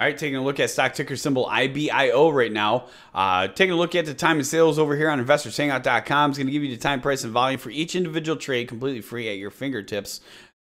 All right, taking a look at stock ticker symbol IBIO right now. Uh, taking a look at the time and sales over here on investorshangout.com is going to give you the time, price, and volume for each individual trade completely free at your fingertips.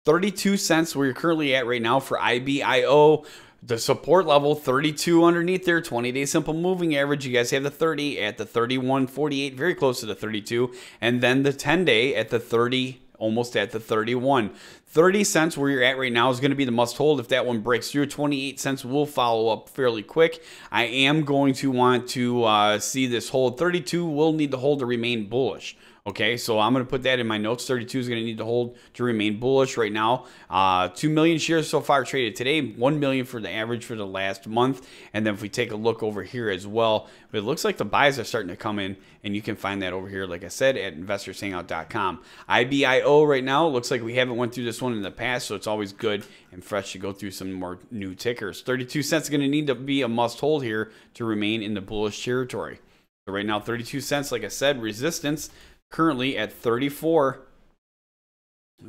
32 cents where you're currently at right now for IBIO. The support level 32 underneath there, 20 day simple moving average. You guys have the 30 at the 31.48, very close to the 32, and then the 10 day at the 30 almost at the 31. 30 cents where you're at right now is going to be the must hold. If that one breaks through, 28 cents will follow up fairly quick. I am going to want to uh, see this hold. 32 will need the hold to remain bullish. Okay, so I'm going to put that in my notes. 32 is going to need to hold to remain bullish right now. Uh, 2 million shares so far traded today, 1 million for the average for the last month. And then if we take a look over here as well, it looks like the buys are starting to come in, and you can find that over here, like I said, at investorshangout.com. IBIO right now looks like we haven't went through this one in the past, so it's always good and fresh to go through some more new tickers. 32 cents is going to need to be a must hold here to remain in the bullish territory. So right now, 32 cents, like I said, resistance currently at 34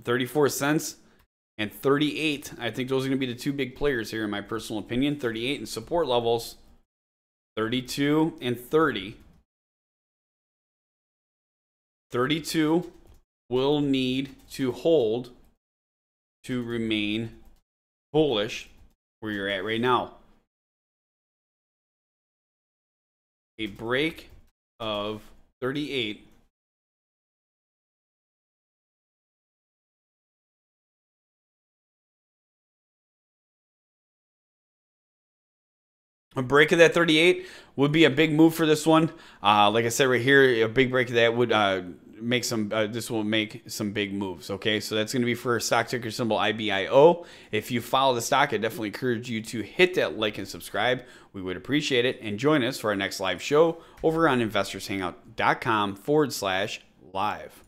34 cents and 38 i think those are going to be the two big players here in my personal opinion. 38 and support levels 32 and 30 32 will need to hold to remain bullish where you're at right now. A break of 38 A break of that 38 would be a big move for this one. Uh, like I said right here, a big break of that would uh, make some. Uh, this will make some big moves. Okay, so that's going to be for stock ticker symbol IBIO. If you follow the stock, I definitely encourage you to hit that like and subscribe. We would appreciate it, and join us for our next live show over on InvestorsHangout.com forward slash live.